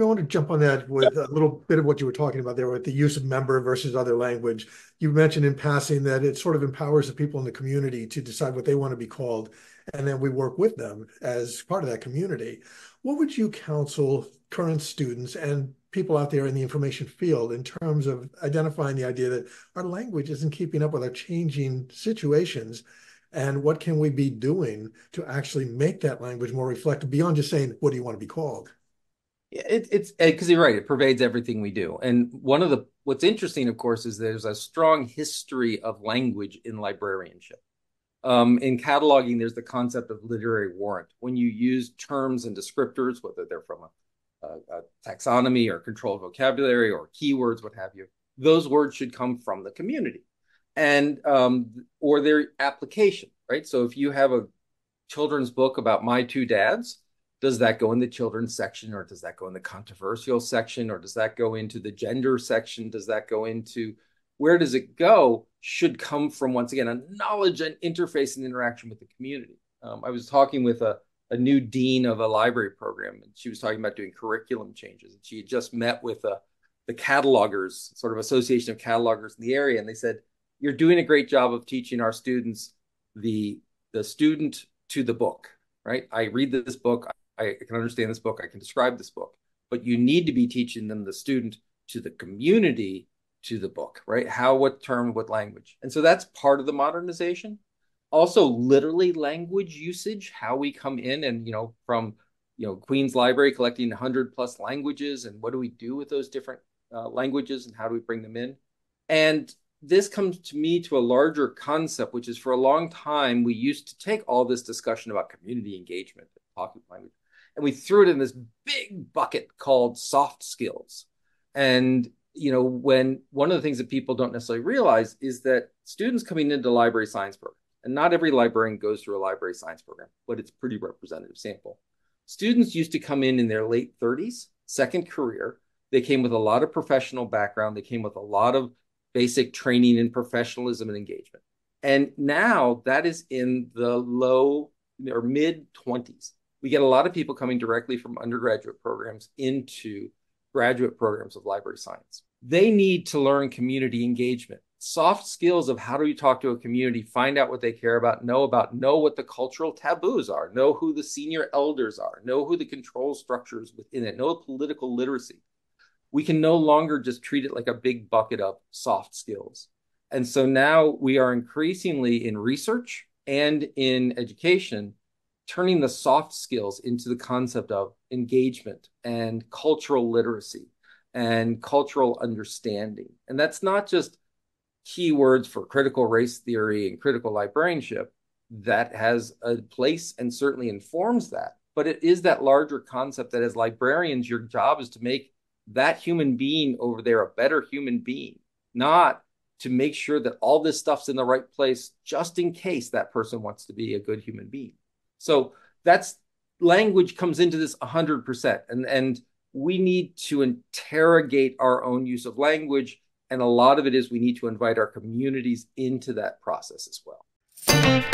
I want to jump on that with a little bit of what you were talking about there with the use of member versus other language. You mentioned in passing that it sort of empowers the people in the community to decide what they want to be called, and then we work with them as part of that community. What would you counsel current students and people out there in the information field in terms of identifying the idea that our language isn't keeping up with our changing situations and what can we be doing to actually make that language more reflective beyond just saying what do you want to be called it, it's because you're right. It pervades everything we do. And one of the what's interesting, of course, is there's a strong history of language in librarianship. Um, in cataloging, there's the concept of literary warrant. When you use terms and descriptors, whether they're from a, a, a taxonomy or controlled vocabulary or keywords, what have you, those words should come from the community and um, or their application, right? So if you have a children's book about my two dads, does that go in the children's section or does that go in the controversial section or does that go into the gender section? Does that go into where does it go should come from once again a knowledge and interface and interaction with the community. Um, i was talking with a, a new dean of a library program and she was talking about doing curriculum changes. And she had just met with a, uh, the catalogers sort of association of catalogers in the area and they said you're doing a great job of teaching our students the the student to the book right? I read this book I can understand this book, I can describe this book, but you need to be teaching them, the student, to the community, to the book, right? How, what term, what language. And so that's part of the modernization. Also, literally language usage, how we come in and, you know, from, you know, Queens Library collecting 100 plus languages and what do we do with those different uh, languages and how do we bring them in? And this comes to me to a larger concept, which is for a long time, we used to take all this discussion about community engagement, talking language, and we threw it in this big bucket called soft skills. And you know, when one of the things that people don't necessarily realize is that students coming into library science program, and not every librarian goes through a library science program, but it's pretty representative sample. Students used to come in in their late 30s, second career. They came with a lot of professional background. They came with a lot of basic training in professionalism and engagement. And now that is in the low or mid 20s we get a lot of people coming directly from undergraduate programs into graduate programs of library science. They need to learn community engagement, soft skills of how do you talk to a community, find out what they care about, know about, know what the cultural taboos are, know who the senior elders are, know who the control structures within it, know political literacy. We can no longer just treat it like a big bucket of soft skills. And so now we are increasingly in research and in education turning the soft skills into the concept of engagement and cultural literacy and cultural understanding. And that's not just keywords for critical race theory and critical librarianship that has a place and certainly informs that. But it is that larger concept that as librarians, your job is to make that human being over there a better human being, not to make sure that all this stuff's in the right place just in case that person wants to be a good human being. So that's language comes into this 100%. And, and we need to interrogate our own use of language. And a lot of it is we need to invite our communities into that process as well.